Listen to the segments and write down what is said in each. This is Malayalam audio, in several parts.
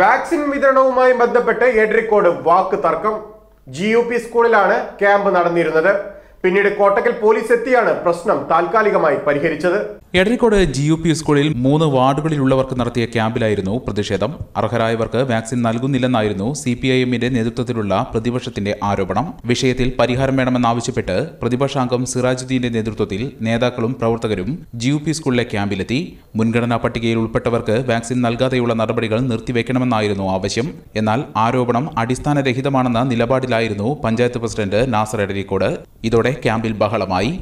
വാക്സിൻ വിതരണവുമായി ബന്ധപ്പെട്ട് എഡ്രിക്കോട് വാക്ക് തർക്കം. ജി സ്കൂളിലാണ് ക്യാമ്പ് നടന്നിരുന്നത്. പിന്നീട് കോട്ടക്കൽ പോലീസ് എത്തിയാണ് പ്രശ്നം താൽക്കാലികമായി പരിഹരിച്ചത്. എടരിക്കോട് ജി യു പി സ്കൂളിൽ മൂന്ന് വാർഡുകളിലുള്ളവർക്ക് നടത്തിയ ക്യാമ്പിലായിരുന്നു പ്രതിഷേധം. അർഹരായവർക്ക് വാക്സിൻ നൽകുന്നില്ലെന്നായിരുന്നു സി പി ഐ എമ്മിന്റെ നേതൃത്വത്തിലുള്ള പ്രതിപക്ഷത്തിന്റെ ആരോപണം. വിഷയത്തിൽ പരിഹാരം വേണമെന്നാവശ്യപ്പെട്ട് പ്രതിപക്ഷാംഗം സിറാജുദ്ദീന്റെ നേതൃത്വത്തിൽ നേതാക്കളും പ്രവർത്തകരും ജി യു പി സ്കൂളിലെ ക്യാമ്പിലെത്തി. മുൻഗണനാ പട്ടികയിൽ ഉൾപ്പെട്ടവർക്ക് വാക്സിൻ നൽകാതെയുള്ള നടപടികൾ നിർത്തിവെക്കണമെന്നായിരുന്നു ആവശ്യം. എന്നാൽ ആരോപണം അടിസ്ഥാനരഹിതമാണെന്ന നിലപാടിലായിരുന്നു പഞ്ചായത്ത് പ്രസിഡന്റ് നാസർ എടരിക്കോട്. ഇതോടെ ക്യാമ്പിൽ ബഹളമായി.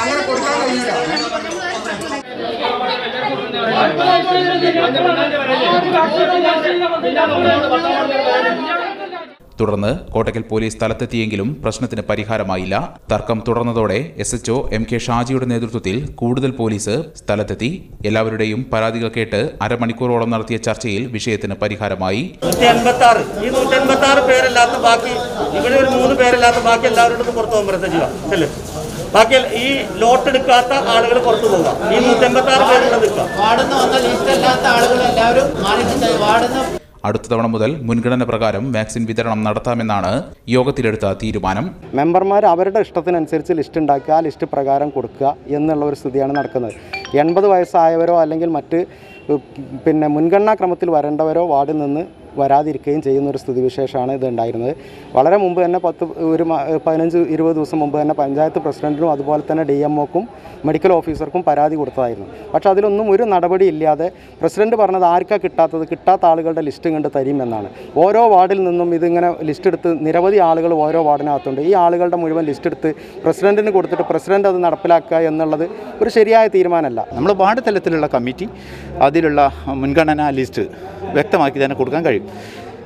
അങ്ങനെ കൊടുക്കാൻ കഴിയില്ല തുടർന്ന് കോട്ടക്കൽ പോലീസ് സ്ഥലത്തെത്തിയെങ്കിലും പ്രശ്നത്തിന് പരിഹാരമായില്ല. തർക്കം തുടർന്നതോടെ എസ് എച്ച്ഒ എം കെ ഷാജിയുടെ നേതൃത്വത്തിൽ കൂടുതൽ പോലീസ് സ്ഥലത്തെത്തി. എല്ലാവരുടെയും പരാതികൾ കേട്ട് അരമണിക്കൂറോളം നടത്തിയ ചർച്ചയിൽ വിഷയത്തിന് പരിഹാരമായി. ഈ പേരല്ലാത്ത ബാക്കി ഇവിടെ ഒരു മൂന്ന് പേരല്ലാത്ത ബാക്കി എല്ലാവരോടും പുറത്തു പോകാൻ ബാക്കി ഈ ലോട്ട് എടുക്കാത്ത ആളുകൾ പുറത്തു പോകാം. ഈ നൂറ്റി അൻപത്തി ആറ് പേരുടെ നിൽക്കുക വാർഡെന്ന് വന്ന ലിസ്റ്റ് അല്ലാത്ത ആളുകൾ എല്ലാവരും മാറി വാർഡെന്ന് അടുത്ത തവണ മുതൽ മുൻഗണന പ്രകാരം വാക്സിൻ വിതരണം നടത്താമെന്നാണ് യോഗത്തിലെടുത്ത തീരുമാനം. മെമ്പർമാർ അവരുടെ ഇഷ്ടത്തിനനുസരിച്ച് ലിസ്റ്റ് ഉണ്ടാക്കുക ആ ലിസ്റ്റ് പ്രകാരം കൊടുക്കുക എന്നുള്ള ഒരു സ്ഥിതിയാണ് നടക്കുന്നത്. എൺപത് വയസ്സായവരോ അല്ലെങ്കിൽ മറ്റ് പിന്നെ മുൻഗണനാ ക്രമത്തിൽ വരേണ്ടവരോ വാർഡിൽ നിന്ന് വരാതിരിക്കുകയും ചെയ്യുന്ന ഒരു സ്ഥിതിവിശേഷമാണ് ഇത് ഉണ്ടായിരുന്നത് വളരെ മുമ്പ് തന്നെ പത്ത് ഒരു പതിനഞ്ച് ഇരുപത് ദിവസം മുമ്പ് തന്നെ പഞ്ചായത്ത് പ്രസിഡന്റിനും അതുപോലെ തന്നെ ഡി മെഡിക്കൽ ഓഫീസർക്കും പരാതി കൊടുത്തതായിരുന്നു. പക്ഷേ അതിലൊന്നും ഒരു നടപടി ഇല്ലാതെ പ്രസിഡന്റ് പറഞ്ഞത് ആർക്കാ കിട്ടാത്തത് കിട്ടാത്ത ആളുകളുടെ ലിസ്റ്റ് കണ്ട് തരുമെന്നാണ്. ഓരോ വാർഡിൽ നിന്നും ഇതിങ്ങനെ ലിസ്റ്റ് എടുത്ത് നിരവധി ആളുകൾ ഓരോ വാർഡിനകത്തുണ്ട്. ഈ ആളുകളുടെ മുഴുവൻ ലിസ്റ്റ് എടുത്ത് പ്രസിഡന്റിന് കൊടുത്തിട്ട് പ്രസിഡന്റ് അത് നടപ്പിലാക്കുക എന്നുള്ളത് ഒരു ശരിയായ തീരുമാനമല്ല. നമ്മൾ വാർഡ് തലത്തിലുള്ള കമ്മിറ്റി അതിലുള്ള മുൻഗണനാ ലിസ്റ്റ് വ്യക്തമാക്കി തന്നെ കൊടുക്കാൻ കഴിയും.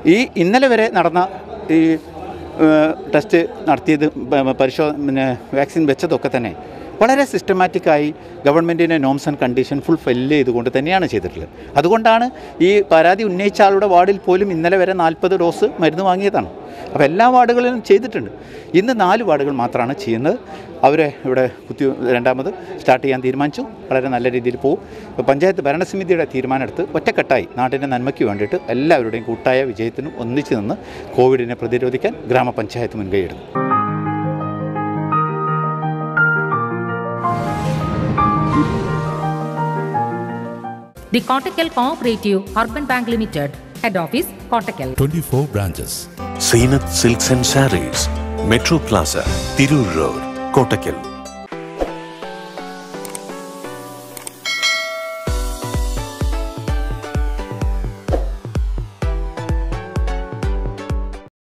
ഈ ഇന്നലെ വരെ നടന്ന ഈ ടെസ്റ്റ് നടത്തിയത് പരിശോധന വാക്സിൻ വെച്ചതൊക്കെ തന്നെ വളരെ സിസ്റ്റമാറ്റിക്കായി ഗവൺമെന്റിന്റെ norms and condition fulfil ചെയ്തുകൊണ്ട് തന്നെയാണ് ചെയ്തിട്ടുള്ളത്. അതുകൊണ്ടാണ് ഈ പരാതി ഉന്നയിച്ച ആളുടെ വാർഡിൽ പോലും ഇന്നലെ വരെ നാൽപ്പത് ഡോസ് മരുന്ന് വാങ്ങിയതാണ്. അപ്പോൾ എല്ലാ വാർഡുകളിലും ചെയ്തിട്ടുണ്ട്. ഇന്ന് നാല് വാർഡുകൾ മാത്രമാണ് ചെയ്യുന്നത്. അവരെ ഇവിടെ കുത്തി രണ്ടാമത് സ്റ്റാർട്ട് ചെയ്യാൻ തീരുമാനിച്ചു. വളരെ നല്ല രീതിയിൽ പോകും പഞ്ചായത്ത് ഭരണസമിതിയുടെ തീരുമാനമെടുത്ത് ഒറ്റക്കെട്ടായി നാടിന്റെ നന്മയ്ക്ക് വേണ്ടിയിട്ട് എല്ലാവരുടെയും കൂട്ടായ വിജയത്തിനും ഒന്നിച്ചു നിന്ന് കോവിഡിനെ പ്രതിരോധിക്കാൻ ഗ്രാമപഞ്ചായത്ത് മുൻകൈയെടുക്കും The Kottakkal Cooperative Urban Bank Limited, Head Office, Kottakkal. 24 branches. Zeenath Silks and Sarees, Metro Plaza, Tirur Road, Kottakkal